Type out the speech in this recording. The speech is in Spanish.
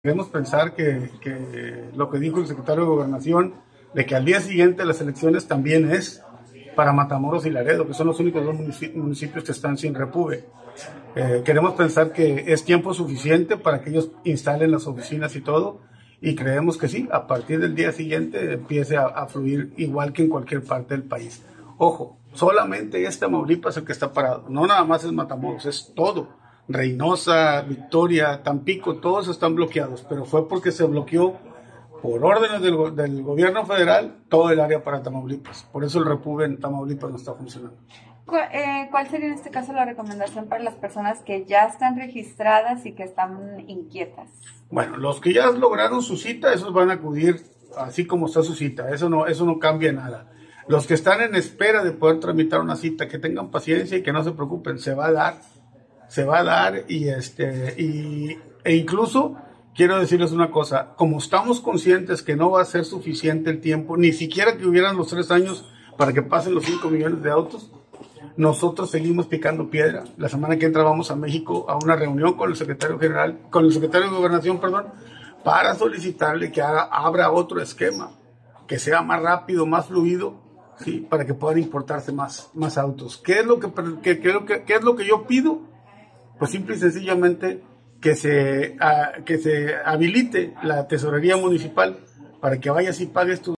Queremos pensar que, lo que dijo el secretario de Gobernación, de que al día siguiente las elecciones también es para Matamoros y Laredo, que son los únicos dos municipios que están sin repube. Eh, queremos pensar que es tiempo suficiente para que ellos instalen las oficinas y todo, y creemos que sí, a partir del día siguiente empiece a, fluir igual que en cualquier parte del país. Ojo, solamente este es el que está parado, no nada más es Matamoros, es todo Reynosa, Victoria, Tampico, todos están bloqueados, pero fue porque se bloqueó por órdenes del, del gobierno federal todo el área para Tamaulipas. Por eso el Repube en Tamaulipas no está funcionando. Eh, ¿Cuál sería en este caso la recomendación para las personas que ya están registradas y que están inquietas? Bueno, los que ya lograron su cita, esos van a acudir así como está su cita. Eso no, eso no cambia nada. Los que están en espera de poder tramitar una cita, que tengan paciencia y que no se preocupen, se va a dar se va a dar y este y, e incluso quiero decirles una cosa, como estamos conscientes que no va a ser suficiente el tiempo, ni siquiera que hubieran los tres años para que pasen los cinco millones de autos, nosotros seguimos picando piedra. La semana que entra vamos a México a una reunión con el secretario general, con el secretario de gobernación, perdón, para solicitarle que haga, abra otro esquema, que sea más rápido, más fluido, sí, para que puedan importarse más, más autos. ¿Qué es lo que, que, que, qué es lo que yo pido? Pues simple y sencillamente que se, uh, que se habilite la tesorería municipal para que vayas y pagues tu